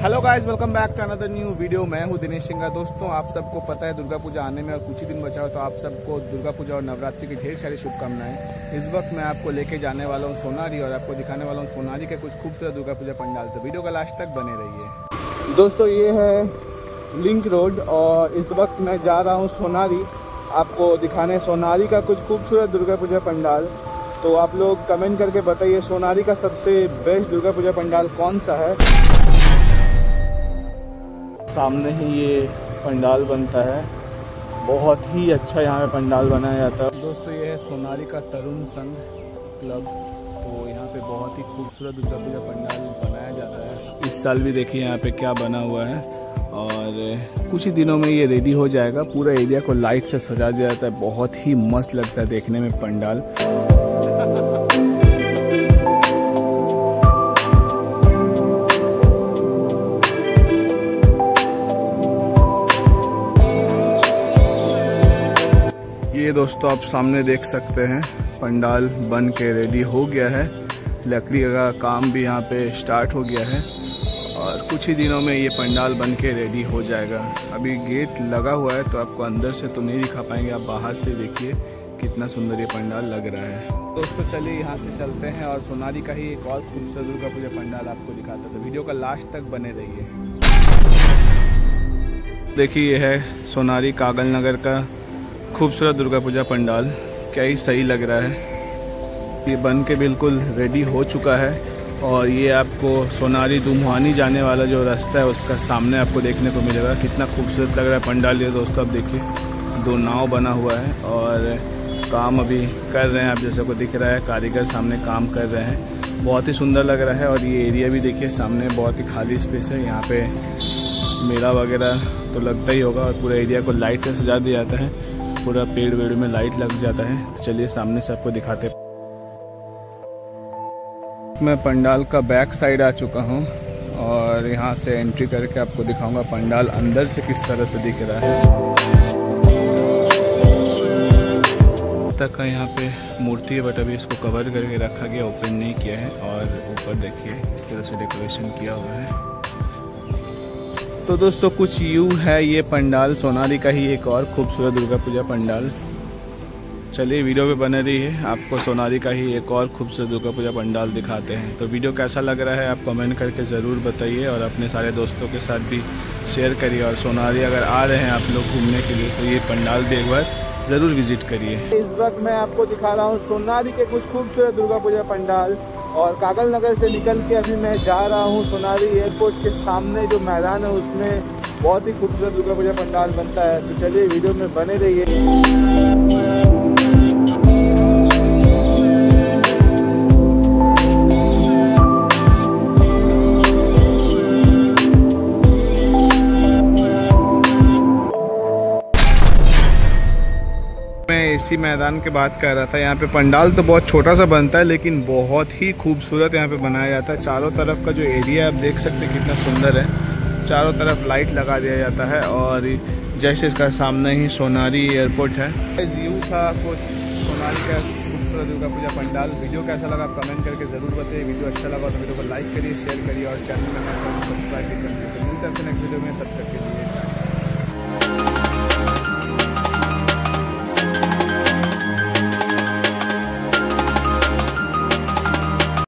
Hello guys welcome back to another new video मैं हूँ दिनेश सिंह दोस्तों, आप सबको पता है दुर्गा पूजा आने में और कुछ ही दिन बचा हो तो आप सबको दुर्गा पूजा और नवरात्रि की ढेर सारी शुभकामनाएँ। इस वक्त मैं आपको लेके जाने वाला हूँ सोनारी और आपको दिखाने वाला हूँ सोनारी के कुछ खूबसूरत दुर्गा पूजा पंडाल। तो वीडियो का लास्ट तक बने रहिए। दोस्तों, ये है लिंक रोड और इस वक्त मैं जा रहा हूँ सोनारी। आपको दिखाने सोनारी का कुछ खूबसूरत दुर्गा पूजा पंडाल। तो आप लोग कमेंट करके बताइए सोनारी का सबसे बेस्ट दुर्गा पूजा पंडाल कौन सा है? सामने ही ये पंडाल बनता है। बहुत ही अच्छा यहाँ पे पंडाल बनाया जाता है। दोस्तों, ये है सोनारी का तरुण संघ क्लब। तो यहाँ पे बहुत ही खूबसूरत दुर्गा पूजा पंडाल बनाया जाता है। इस साल भी देखिए यहाँ पे क्या बना हुआ है। और कुछ ही दिनों में ये रेडी हो जाएगा। पूरा एरिया को लाइट से सजा दिया जाता है। बहुत ही मस्त लगता है देखने में पंडाल। ये दोस्तों, आप सामने देख सकते हैं, पंडाल बन के रेडी हो गया है। लकड़ी का काम भी यहाँ पे स्टार्ट हो गया है। और कुछ ही दिनों में ये पंडाल बन के रेडी हो जाएगा। अभी गेट लगा हुआ है तो आपको अंदर से तो नहीं दिखा पाएँगे, आप बाहर से देखिए कितना सुंदर ये पंडाल लग रहा है। दोस्तों, चलिए यहाँ से चलते हैं और सोनारी का ही एक और खूबसूरत दुर्गा पूजा पंडाल आपको दिखाता है। तो वीडियो का लास्ट तक बने रहिए। देखिए यह है सोनारी कागल नगर का खूबसूरत दुर्गा पूजा पंडाल, क्या ही सही लग रहा है। ये बन के बिल्कुल रेडी हो चुका है और ये आपको सोनारी दुमहानी जाने वाला जो रास्ता है, उसका सामने आपको देखने को मिलेगा। कितना खूबसूरत लग रहा है पंडाल ये दोस्तों। आप देखिए, दो नाव बना हुआ है और काम अभी कर रहे हैं। आप जैसे को दिख रहा है, कारीगर सामने काम कर रहे हैं। बहुत ही सुंदर लग रहा है और ये एरिया भी देखिए, सामने बहुत ही खाली स्पेस है। यहाँ पे मेला वगैरह तो लगता ही होगा और पूरा एरिया को लाइट से सजा दिया जाता है। पूरा पेड़ वेड़ में लाइट लग जाता है। तो चलिए सामने से आपको दिखाते मैं पंडाल का बैक साइड आ चुका हूँ और यहाँ से एंट्री करके आपको दिखाऊँगा पंडाल अंदर से किस तरह से दिख रहा है। तक का यहाँ पे मूर्ति है बट अभी इसको कवर करके रखा गया ओपन नहीं किया है और ऊपर देखिए, इस तरह से डेकोरेशन किया हुआ है। तो दोस्तों, कुछ यू है ये पंडाल। सोनारी का ही एक और खूबसूरत दुर्गा पूजा पंडाल। चलिए, वीडियो भी बने रही है आपको सोनारी का ही एक और खूबसूरत दुर्गा पूजा पंडाल दिखाते हैं। तो वीडियो कैसा लग रहा है, आप कमेंट करके ज़रूर बताइए और अपने सारे दोस्तों के साथ भी शेयर करिए। और सोनारी अगर आ रहे हैं आप लोग घूमने के लिए तो ये पंडाल भी एक बार ज़रूर विज़िट करिए। इस वक्त मैं आपको दिखा रहा हूँ सोनारी के कुछ खूबसूरत दुर्गा पूजा पंडाल। और कागल नगर से निकल के अभी मैं जा रहा हूँ सोनारी एयरपोर्ट के सामने जो मैदान है, उसमें बहुत ही खूबसूरत दुर्गा पूजा पंडाल बनता है। तो चलिए, वीडियो में बने रहिए। इसी मैदान के बात कर रहा था। यहाँ पे पंडाल तो बहुत छोटा सा बनता है, लेकिन बहुत ही खूबसूरत यहाँ पे बनाया जाता है। चारों तरफ़ का जो एरिया आप देख सकते हैं कितना सुंदर है। चारों तरफ़ लाइट लगा दिया जाता है और जैसे इसका सामने ही सोनारी एयरपोर्ट है। व्यू था कुछ सोनारी का खूबसूरत दुर्गा पूजा पंडाल वीडियो कैसा लगा कमेंट करके ज़रूर बताइए। वीडियो अच्छा लगा तो वीडियो को लाइक करिए शेयर करिए और चैनल में सब्सक्राइब भी करिए तो मिलते हैं नेक्स्ट वीडियो में, तब तक के लिए।